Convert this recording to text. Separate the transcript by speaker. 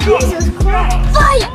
Speaker 1: Jesus Christ! Fight!